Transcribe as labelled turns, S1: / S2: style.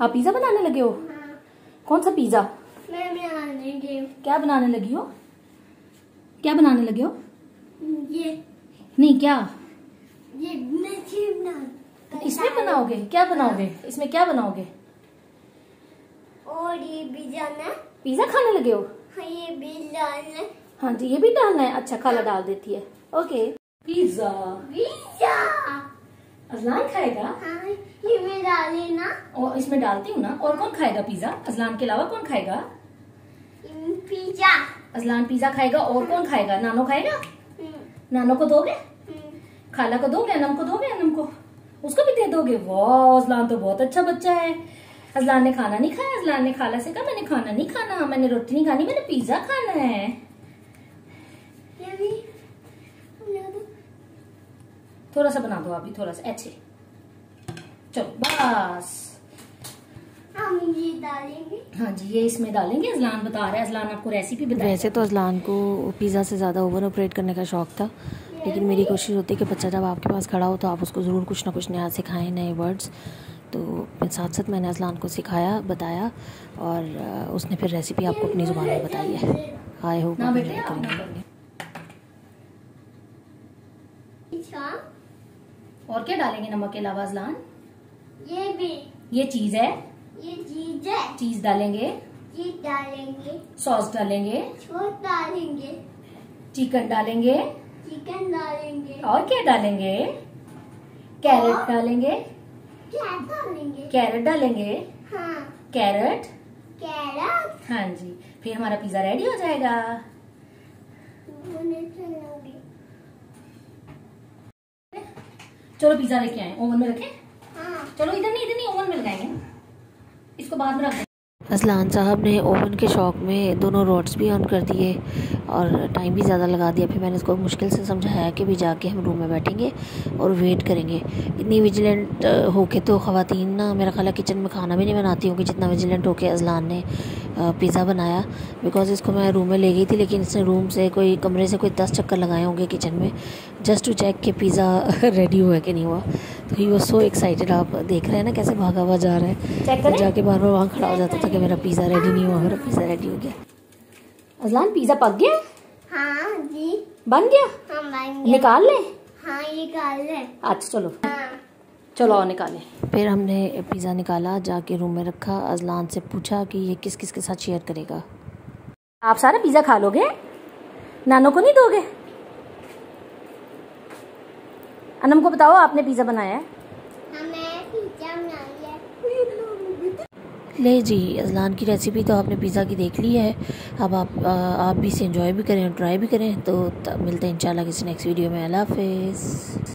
S1: आप पिज्जा बनाने लगे हो?
S2: हाँ
S1: कौन सा पिज्जा क्या बनाने लगी हो? क्या बनाने लगे हो?
S2: ये।
S1: नहीं क्या?
S2: ये
S1: इसमें बनाओगे? क्या बनाओगे? इसमें क्या बनाओगे?
S2: और ये जाना
S1: पिज्जा खाने लगे हो?
S2: हाँ ये भी डालना
S1: हाँ। जी ये भी डालना है। अच्छा खाला डाल देती है। ओके पिज्जा
S2: पिज्जा
S1: अजलान खाएगा?
S2: हाँ।
S1: और इसमें डालती हूँ ना और कौन खाएगा पिज्जा अजलान के अलावा कौन खाएगा?
S2: पिज्जा
S1: अजलान पिज्जा खाएगा और कौन खाएगा? नानो खाएगा?
S2: हम्म,
S1: नानो को दोगे?
S2: हम्म,
S1: खाला को दोगे? अनम को दोगे? अनम को? उसको भी दे दोगे? वाह अजलान तो बहुत अच्छा बच्चा है। अजलान ने खाना नहीं खाया? अजलान ने खाला से कहा मैंने खाना नहीं खाना मैंने रोटी नहीं खानी मैंने पिज्जा खाना है। थोड़ा सा बना दो अभी थोड़ा सा। अच्छे। चलो बस।
S2: हम ये डालेंगे।
S1: हाँ जी ये इसमें डालेंगे। अजलान बता रहा है। अजलान आपको रेसिपी बताए
S3: वैसे तो अजलान को पिज़्ज़ा से ज़्यादा ओवर ऑपरेट करने का शौक़ था। लेकिन मेरी कोशिश होती है कि बच्चा जब आपके पास खड़ा हो तो आप उसको ज़रूर कुछ ना कुछ नया सिखाएँ नए वर्ड्स तो साथ साथ मैंने अजलान को सिखाया बताया और उसने फिर रेसिपी आपको अपनी ज़ुबान में बताई है। आई होप आप करेंगे
S1: करेंगे।
S2: अच्छा।
S1: और क्या डालेंगे नमक के अलावा अजलान?
S2: ये भी।
S1: ये चीज़ है।
S2: ये चीज़ है।
S1: चीज़ डालेंगे।
S2: ये डालेंगे।
S1: सॉस डालेंगे।
S2: छोट डालेंगे।
S1: चिकन डालेंगे।
S2: चिकन डालेंगे।
S1: और क्या डालेंगे? कैरेट डालेंगे।
S2: क्या डालेंगे।
S1: कैरेट डालेंगे।
S2: हाँ।
S1: कैरेट।
S2: कैरट।
S1: हाँ जी। फिर हमारा पिज्जा रेडी हो जाएगा। चलो पिज्जा लेके आए। ओवन में रखें।
S2: हाँ।
S1: चलो इधर नहीं इधर नहीं ओवन में लगाएँगे इसको बाद में रख
S3: असलान साहब ने ओवन के शौक़ में दोनों रोड्स भी ऑन कर दिए और टाइम भी ज़्यादा लगा दिया। फिर मैंने उसको मुश्किल से समझाया कि भी जाके हम रूम में बैठेंगे और वेट करेंगे। इतनी विजिलेंट होके तो ख़वातीन ना, मेरा ख्याल किचन में खाना भी नहीं बनाती होंगी जितना विजिलेंट होके अजलान ने। पिज़्ज़ा बनाया। बिकॉज़ इसको मैं रूम में ले गई थी लेकिन इसने रूम से कोई कमरे से कोई दस चक्कर लगाए होंगे किचन में जस्ट टू चेक कि पिज़्ज़ा रेडी हुआ है कि नहीं हुआ। तो ही वॉज़ सो एक्साइटेड आप देख रहे हैं ना कैसे भागा हुआ जा रहा है। तो जाके बार बार वहाँ खड़ा हो जाता था कि मेरा पिज़्ज़ा रेडी नहीं हुआ मेरा पिज़्ज़ा रेडी हो गया।
S1: अजलान पिज्जा पक गया?
S2: हाँ जी।
S1: बन गया?
S2: हम बन गए
S1: निकाल ले?
S2: हाँ ये डाल ले।
S1: अच्छा चलो।
S2: हाँ।
S1: चलो और निकालें
S3: फिर हमने पिज़्ज़ा निकाला जाके रूम में रखा अजलान से पूछा कि ये किस किस के साथ शेयर करेगा।
S1: आप सारा पिज्जा खा लोगे? नानों को नहीं दोगे? अनम को बताओ आपने पिज्जा बनाया है?
S3: ले जी अजलान की रेसिपी तो आपने पिज़्ज़ा की देख ली है। अब आप आ, आप भी इसे एंजॉय भी करें ट्राई भी करें। तो मिलते हैं इंशाल्लाह किसी नेक्स्ट वीडियो में। अल्लाह हाफिज़।